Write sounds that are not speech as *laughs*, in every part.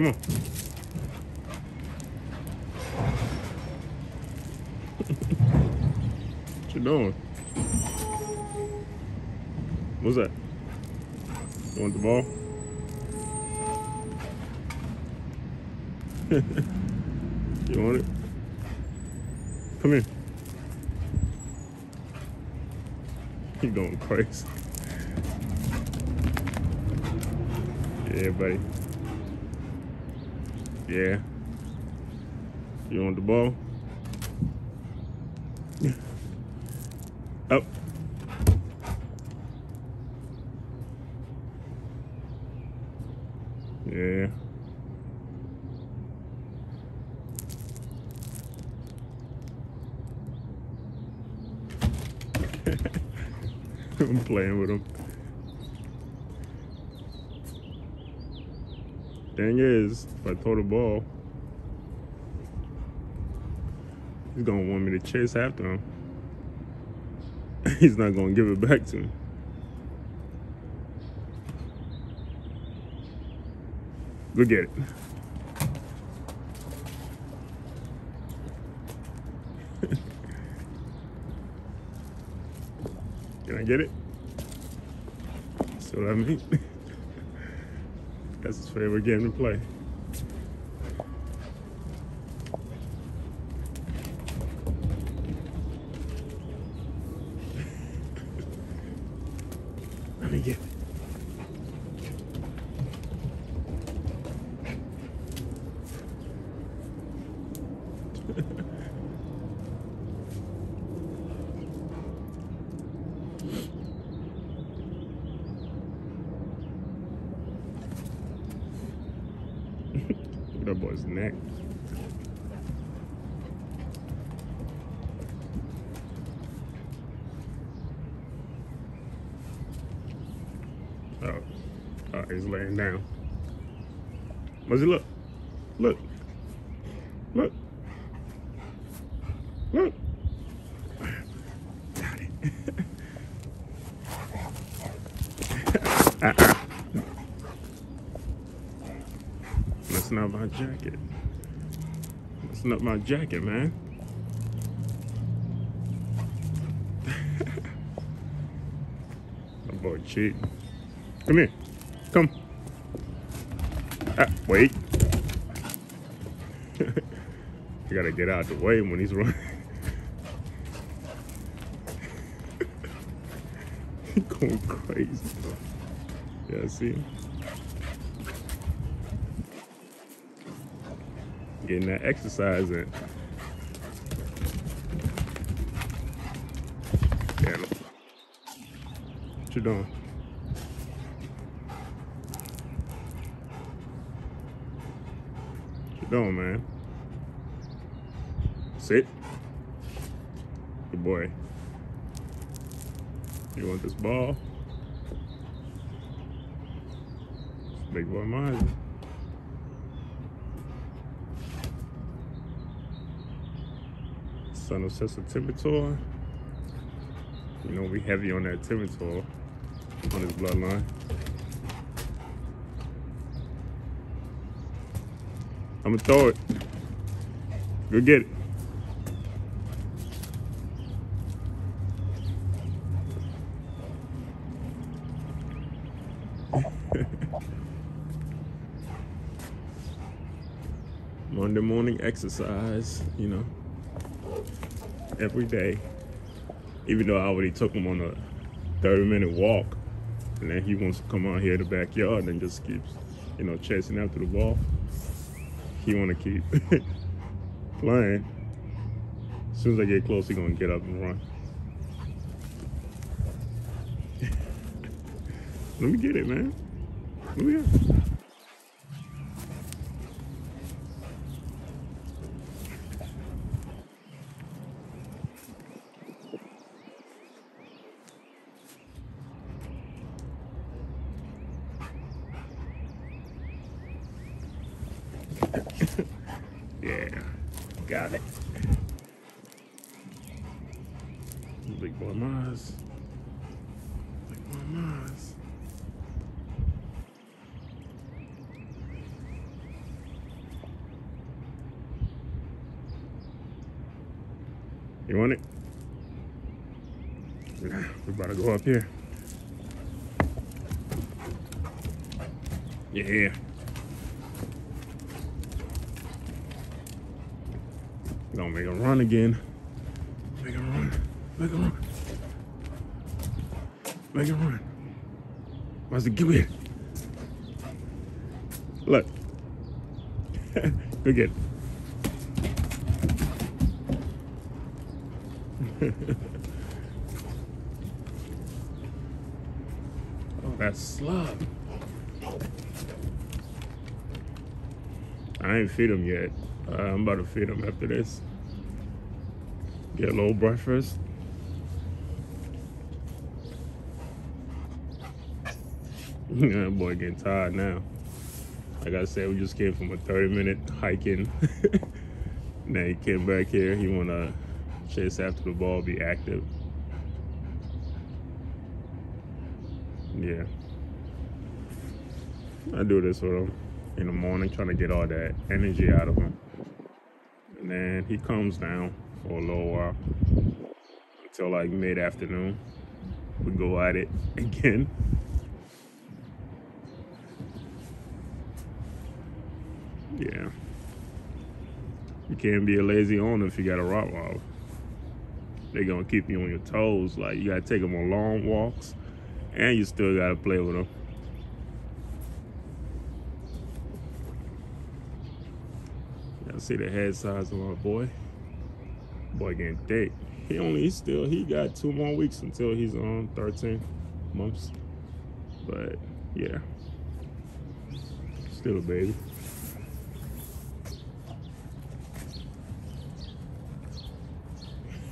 Come on. what you doing? What's that? You want the ball? *laughs* you want it? Come here. You going crazy. Yeah, buddy. Yeah. You want the ball? Up. Yeah. *laughs* I'm playing with him. Thing is, if I throw the ball, he's gonna want me to chase after him. *laughs* he's not gonna give it back to me. Go get it. *laughs* Can I get it? What I mean? *laughs* That's his favorite game to play. *laughs* Let me get it. Boy's neck. Oh, oh, he's laying down. He look? Look. Look. Look. Got it. *laughs* uh-uh. Messing up my jacket. Messing up my jacket, man. *laughs* my boy cheating. Come here. Come. Ah, wait. *laughs* you gotta get out the way when he's running. *laughs* Going crazy. Yeah, see? Getting that exercise in. Yeah. What you doing? What you doing, man? Sit. Good boy. You want this ball? Big boy mine. Son of Sensitivitour. You know, we heavy on that Tivitor on his bloodline. I'm gonna throw it. Go get it. *laughs* Monday morning exercise, you know, every day. Even though I already took him on a 30 minute walk, and then he wants to come out here in the backyard and just keeps, you know, chasing after the ball. He want to keep *laughs* playing. As soon as I get close, he gonna get up and run. *laughs* Let me get it, man. Let me get it. *laughs* yeah, got it. Big boy Mars. Big boy Mars. You want it? *sighs* We're about to go up here. Yeah. Gonna make a run again. Make a run. Make a run. Make a run. What's the give it? Look. Go get it. oh, that's slug. I ain't feed him yet. Uh, I'm about to feed him after this. Get a little breakfast. *laughs* boy getting tired now. Like I said, we just came from a 30 minute hiking. *laughs* now he came back here. He wanna chase after the ball, be active. Yeah. I do this with him in the morning, trying to get all that energy out of him. And then he comes down for a little while until like mid afternoon. We go at it *laughs* again. Yeah. You can't be a lazy owner if you got a Rottweiler. They're gonna keep you on your toes. Like you gotta take them on long walks, and you still gotta play with them. See the head size of my boy? Boy getting thick. He only still he got two more weeks until he's on 13 months. But yeah. Still a baby.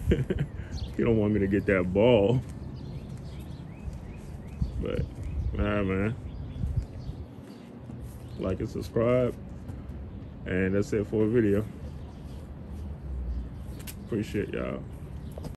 *laughs* you don't want me to get that ball. But, nah, man. Like and subscribe. And that's it for a video. Appreciate y'all.